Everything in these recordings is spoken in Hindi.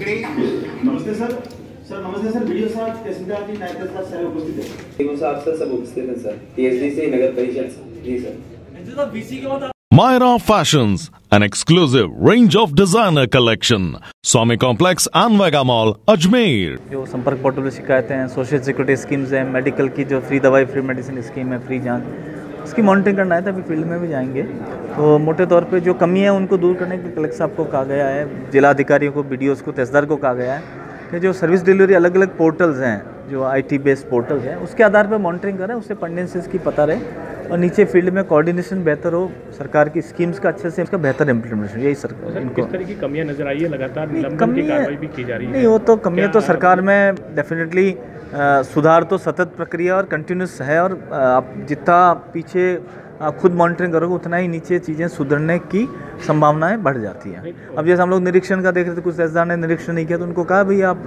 नमस्ते सर। सर नमस्ते सर वीडियो साहब तहसीलदार जी नायक साहब सारे उपस्थित है। टीम साहब सर सब उपस्थित हैं सर। टीएसडीसी नगर परिषद जी sir. Myra Fashions, an exclusive range of designer collection. Swami Complex and Vega Mall, Ajmer. जो संपर्क पोर्टल पर शिकायतें हैं सोशल सिक्योरिटी स्कीम्स हैं मेडिकल की जो फ्री दवाई फ्री मेडिसिन स्कीम है फ्री जाँच। उसकी मॉनिटरिंग करना है तो अभी फ़ील्ड में भी जाएँगे। तो मोटे तौर पे जो कमी है, उनको दूर करने के लिए कलेक्टर साहब को कहा गया है जिला अधिकारियों को बी को, तहसीलदार को कहा गया है कि जो सर्विस डिलीवरी अलग अलग पोर्टल्स हैं, जो आईटी बेस्ड पोर्टल्स हैं, उसके आधार पर मॉनिटरिंग करें, उससे पेंडेंसीज की पता रहे। और नीचे फ़ील्ड में कोऑर्डिनेशन बेहतर हो सरकार की स्कीम्स का अच्छे से उसका बेहतर इम्प्लीमेंटेशन यही सरकार सर इनको। किस तरह की कमियाँ नज़र आई है? लगातार की कार्रवाई भी की जा रही है। नहीं वो तो कमियाँ तो सरकार में डेफिनेटली सुधार तो सतत प्रक्रिया और कंटिन्यूस है और आप जितना पीछे आप खुद मॉनिटरिंग करोगे उतना ही नीचे चीज़ें सुधरने की संभावनाएँ बढ़ जाती हैं। अब जैसे हम लोग निरीक्षण का देख रहे थे कुछ तहसीलदार ने निरीक्षण नहीं किया तो उनको कहा भाई आप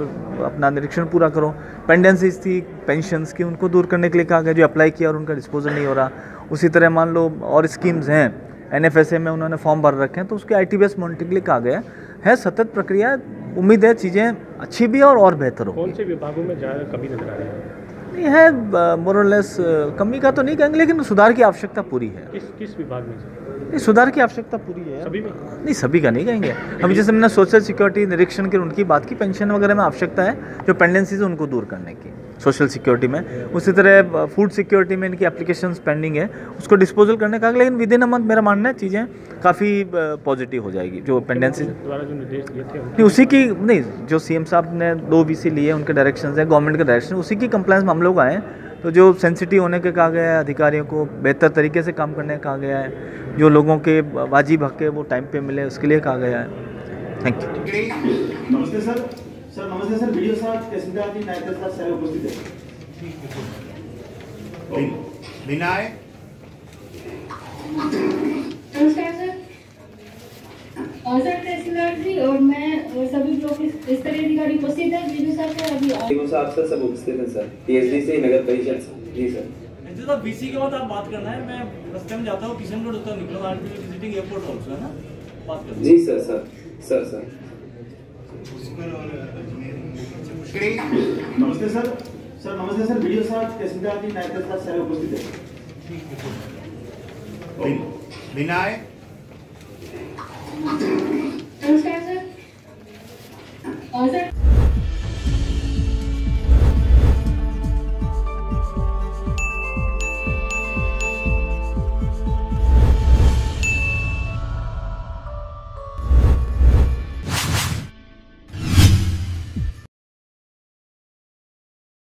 अपना निरीक्षण पूरा करो। पेंडेंसीज थी पेंशन्स की उनको दूर करने के लिए कहा गया जो अप्लाई किया और उनका डिस्पोजल नहीं हो रहा। उसी तरह मान लो और स्कीम्स हैं एन में उन्होंने फॉर्म भर रखे हैं तो उसके आई टी बेस मॉनिटरिंग के लिए कहा गया है। सतत प्रक्रिया उम्मीद है चीज़ें अच्छी भी और और बेहतर हो कौन से विभागों में ज़्यादा कमी नज़र आ रही है? नहीं है मोरलेस कमी का तो नहीं कहेंगे लेकिन सुधार की आवश्यकता पूरी है। किस किस विभाग में? नहीं सुधार की आवश्यकता पूरी है। सभी में? नहीं सभी का नहीं कहेंगे। हम जैसे मैंने सोशल सिक्योरिटी निरीक्षण की उनकी बात की पेंशन वगैरह में आवश्यकता है जो पेंडेंसीज है उनको दूर करने की। सोशल सिक्योरिटी में। उसी तरह फ़ूड सिक्योरिटी में इनकी एप्लीकेशन पेंडिंग है। उसको डिस्पोजल करने का लेकिन विद इन अ मंथ मेरा मानना है चीज़ें काफ़ी पॉजिटिव हो जाएगी जो पेंडेंसी द्वारा जो निर्देश दिए थे नहीं उसी की नहीं जो सीएम साहब ने दो बीसी लिए उनके डायरेक्शन हैं गवर्नमेंट के डायरेक्शन उसी की कंप्लायंस में हम लोग आए तो जो सेंसिटिव होने के कहा गया है अधिकारियों को बेहतर तरीके से काम करने कहा गया है जो लोगों के वाजिब हक है वो टाइम पे मिले उसके लिए कहा गया है। थैंक यू नमस्ते सर नमस्ते सर वीडियो साहब तहसीलदार जी नायक साहब सारे उपस्थित है। विनय नमस्कार सर। अ, सर तहसीलदार जी और मैं और सभी लोग इस इस तरह अधिकारी उपस्थित है बीजू सर सर अभी टीम साहब सर सब उपस्थित हैं सर। टीएसडीसी नगर परिषद से। जी सर। जैसा बीसी के बाद आप बात करना है। मैं फ़र्स्ट टाइम जाता हूँ किशन रोड होता निकलो आर विजिटिंग एयरपोर्ट ऑल्सो है ना? बात करना जी सर सर सर सर। नमस्ते सर। सर नमस्ते सर वीडियो साहब तहसीलदार जी नायक साहब सारे उपस्थित है। विनय